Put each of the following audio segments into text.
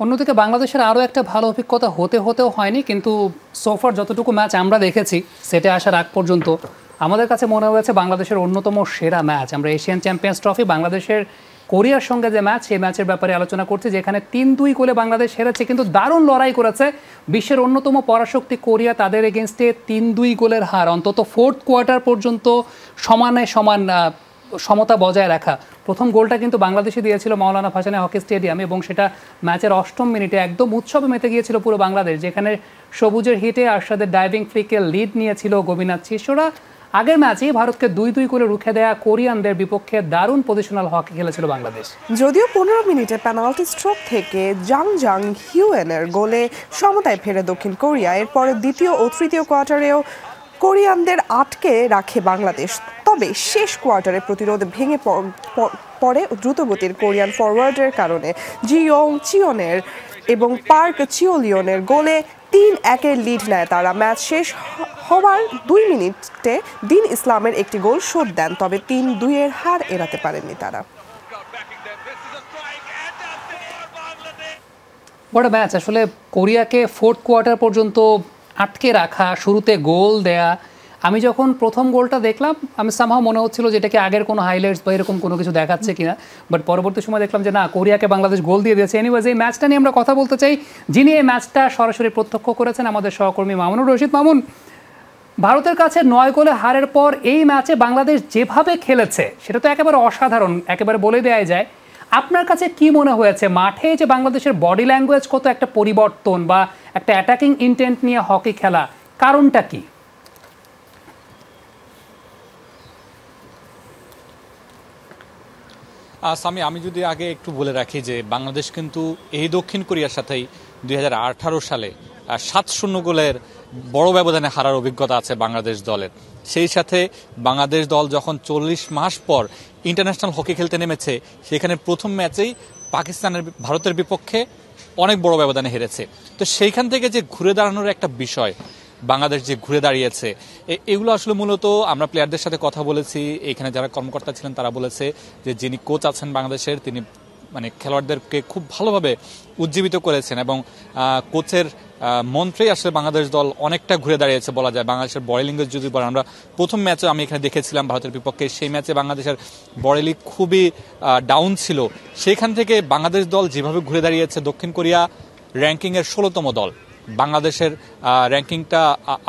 অন্যদিকে বাংলাদেশের আরও একটা ভালো অভিজ্ঞতা হতে হতেও হয়নি, কিন্তু সোফার যতটুকু ম্যাচ আমরা দেখেছি, সেটে আসার আগ পর্যন্ত আমাদের কাছে মনে হয়েছে বাংলাদেশের অন্যতম সেরা ম্যাচ আমরা এশিয়ান চ্যাম্পিয়ন্স ট্রফি, বাংলাদেশের কোরিয়ার সঙ্গে যে ম্যাচ সেই ম্যাচের ব্যাপারে আলোচনা করছি, যেখানে তিন দুই গোলে বাংলাদেশ হেরেছে, কিন্তু দারুণ লড়াই করেছে। বিশ্বের অন্যতম পরাশক্তি কোরিয়া, তাদের এগেনস্টে তিন দুই গোলের হার, অন্তত ফোর্থ কোয়ার্টার পর্যন্ত সমানে সমান সমতা বজায় রাখা প্রথম গোলটা কিন্তু বাংলাদেশে দিয়েছিল মাওলানা ভাসানে হকি স্টেডিয়ামে এবং সেটা ম্যাচের অষ্টম মিনিটে একদম উৎসবে মেতে গিয়েছিল পুরো বাংলাদেশ, যেখানে সবুজের হিটে আরশাদের ডাইভিং ফ্লিকে লিড নিয়েছিল গোবিনাথ শিষ্যরা। আগের ম্যাচেই ভারতকে দুই দুই করে রুখে দেয়া কোরিয়ানদের বিপক্ষে দারুণ পজিশনাল হকি খেলেছিল বাংলাদেশ। যদিও পনেরো মিনিটে পেনাল্টি স্ট্রোক থেকে জাং জাং হিউয়েনের গোলে সমতায় ফেরে দক্ষিণ কোরিয়া, এরপরে দ্বিতীয় ও তৃতীয় কোয়ার্টারেও কোরিয়ানদের আটকে রাখে বাংলাদেশ। তবে শেষ কোয়ার্টারে প্রতিরোধ ভেঙে পড়ে দ্রুতগতির কোরিয়ান ফরওয়ার্ডের কারণে। জিয়ং চিয়নের এবং পার্ক চিওলিয়নের গোলে তিন একের লিড নেয় তারা। ম্যাচ শেষ হওয়ার দুই মিনিটে দিন ইসলামের একটি গোল শোধ দেন, তবে তিন দুইয়ের হার এড়াতে পারেননি তারা। বড় ম্যাচ। আসলে কোরিয়াকে ফোর্থ কোয়ার্টার পর্যন্ত আটকে রাখা, শুরুতে গোল দেয়া আমি যখন প্রথম গোলটা দেখলাম, আমি সামহাও মনে হচ্ছিল যে এটাকে আগের কোনো হাইলাইটস বা এরকম কোনো কিছু দেখাচ্ছে কিনা। বাট পরবর্তী সময় দেখলাম যে না, কোরিয়াকে বাংলাদেশ গোল দিয়ে দিয়েছে। এনিওয়েজ এই ম্যাচটা নিয়ে আমরা কথা বলতে চাই। যিনি এই ম্যাচটা সরাসরি প্রত্যক্ষ করেছেন, আমাদের সহকর্মী মামুনুর রশিদ। মামুন, ভারতের কাছে নয় গোলে হারের পর এই ম্যাচে বাংলাদেশ যেভাবে খেলেছে, সেটা তো একেবারে অসাধারণ, একেবারে বলে দেওয়া যায়। আপনার কাছে কি মনে হয়েছে? মাঠে যে বাংলাদেশের বডি ল্যাঙ্গুয়েজ কত একটা পরিবর্তন বা একটা অ্যাটাকিং ইন্টেন্ট নিয়ে হকি খেলা, কারণটা কি? সামি আমি যদি আগে একটু বলে রাখি যে বাংলাদেশ কিন্তু এই দক্ষিণ কোরিয়ার সাথেই দুই হাজার আঠারো সালে সাত শূন্য গোলের বড় ব্যবধানে হারার অভিজ্ঞতা আছে বাংলাদেশ দলের। সেই সাথে বাংলাদেশ দল যখন চল্লিশ মাস পর ইন্টারন্যাশনাল হকি খেলতে নেমেছে, সেখানে প্রথম ম্যাচেই পাকিস্তানের ভারতের বিপক্ষে অনেক বড় ব্যবধানে হেরেছে। তো সেইখান থেকে যে ঘুরে দাঁড়ানোর একটা বিষয় বাংলাদেশ যে ঘুরে দাঁড়িয়েছে এগুলো আসলে মূলত আমরা প্লেয়ারদের সাথে কথা বলেছি। এখানে যারা কর্মকর্তা ছিলেন, তারা বলেছে যে যিনি কোচ আছেন বাংলাদেশের, তিনি মানে খেলোয়াড়দেরকে খুব ভালোভাবে উজ্জীবিত করেছেন এবং কোচের মন্ত্রেই আসলে বাংলাদেশ দল অনেকটা ঘুরে দাঁড়িয়েছে বলা যায়। বাংলাদেশের বড়িলিঙ্গের যদি বলেন, আমরা প্রথম ম্যাচে আমি এখানে দেখেছিলাম ভারতের বিপক্ষে। সেই ম্যাচে বাংলাদেশের বড়িলিগ খুবই ডাউন ছিল। সেখান থেকে বাংলাদেশ দল যেভাবে ঘুরে দাঁড়িয়েছে, দক্ষিণ কোরিয়া র্যাঙ্কিংয়ের ষোলোতম দল। বাংলাদেশের র্যাঙ্কিংটা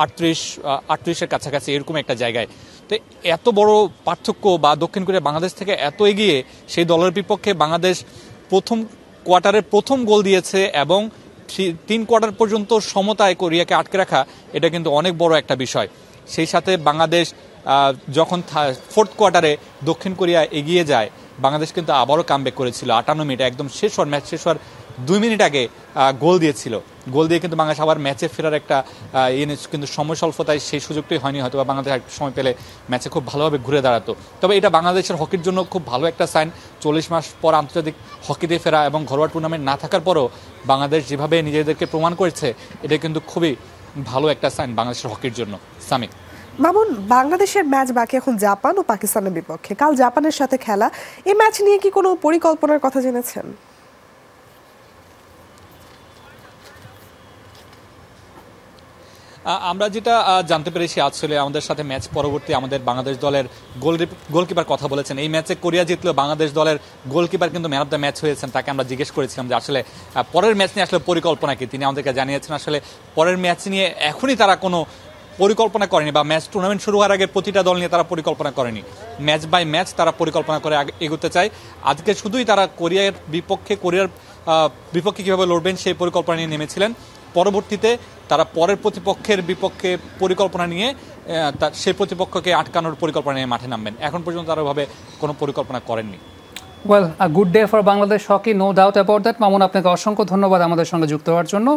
আটত্রিশ আটত্রিশের কাছাকাছি এরকম একটা জায়গায়। তো এত বড় পার্থক্য বা দক্ষিণ কোরিয়া বাংলাদেশ থেকে এত এগিয়ে সেই দলের বিপক্ষে বাংলাদেশ প্রথম কোয়ার্টারের প্রথম গোল দিয়েছে এবং তিন কোয়ার্টার পর্যন্ত সমতায় কোরিয়াকে আটকে রাখা, এটা কিন্তু অনেক বড় একটা বিষয়। সেই সাথে বাংলাদেশ যখন ফোর্থ কোয়ার্টারে দক্ষিণ কোরিয়া এগিয়ে যায়, বাংলাদেশ কিন্তু আবারও কামব্যাক করেছিল। আটান্ন মিনিট একদম শেষ হওয়ার, ম্যাচ শেষ হওয়ার দুই মিনিট আগে গোল দিয়েছিল। গোল দিয়ে কিন্তু বাংলাদেশ আবার ম্যাচে ফেরার একটা ইয়ে কিন্তু সময় স্বল্পতায় সেই সুযোগটাই হয়নি হয়তো বা বাংলাদেশ একটু সময় পেলে ম্যাচে খুব ভালোভাবে ঘুরে দাঁড়াতো। তবে এটা বাংলাদেশের হকির জন্য খুব ভালো একটা সাইন চল্লিশ মাস পর আন্তর্জাতিক হকিতে ফেরা এবং ঘরোয়া টুর্নামেন্ট না থাকার পরও বাংলাদেশ যেভাবে নিজেদেরকে প্রমাণ করেছে, এটা কিন্তু খুবই ভালো একটা সাইন বাংলাদেশের হকির জন্য। সামিক। মামুন, বাংলাদেশের ম্যাচ বাকি এখন জাপান ও পাকিস্তানের বিপক্ষে। কাল জাপানের সাথে খেলা, এই ম্যাচ নিয়ে কি কোনো পরিকল্পনার কথা জেনেছেন? আমরা যেটা জানতে পেরেছি আসলে আমাদের সাথে ম্যাচ পরবর্তী আমাদের বাংলাদেশ দলের গোল গোলকিপার কথা বলেছেন। এই ম্যাচে কোরিয়া জিতলেও বাংলাদেশ দলের গোলকিপার কিন্তু ম্যান অফ দ্য ম্যাচ হয়েছেন, তাকে আমরা জিজ্ঞেস করেছিলাম যে আসলে পরের ম্যাচ নিয়ে আসলে পরিকল্পনা কি? তিনি আমাদেরকে জানিয়েছেন আসলে পরের ম্যাচ নিয়ে এখনই তারা কোনো পরিকল্পনা করেনি বা ম্যাচ টুর্নামেন্ট শুরু হওয়ার আগে প্রতিটা দল নিয়ে তারা পরিকল্পনা করেনি। ম্যাচ বাই ম্যাচ তারা পরিকল্পনা করে এগোতে চায়। আজকে শুধুই তারা কোরিয়ার বিপক্ষে কোরিয়ার বিপক্ষে কীভাবে লড়বেন সেই পরিকল্পনা নিয়ে নেমেছিলেন। পরবর্তীতে তারা পরের প্রতিপক্ষের বিপক্ষে পরিকল্পনা নিয়ে তার সেই প্রতিপক্ষকে আটকানোর পরিকল্পনা নিয়ে মাঠে নামবেন। এখন পর্যন্ত তারা ওভাবে কোনো পরিকল্পনা করেননি। Well good day for Bangladesh hockey no doubt about that Mamun, আপনাকে অসংখ্য ধন্যবাদ আমাদের সঙ্গে যুক্ত হওয়ার জন্য।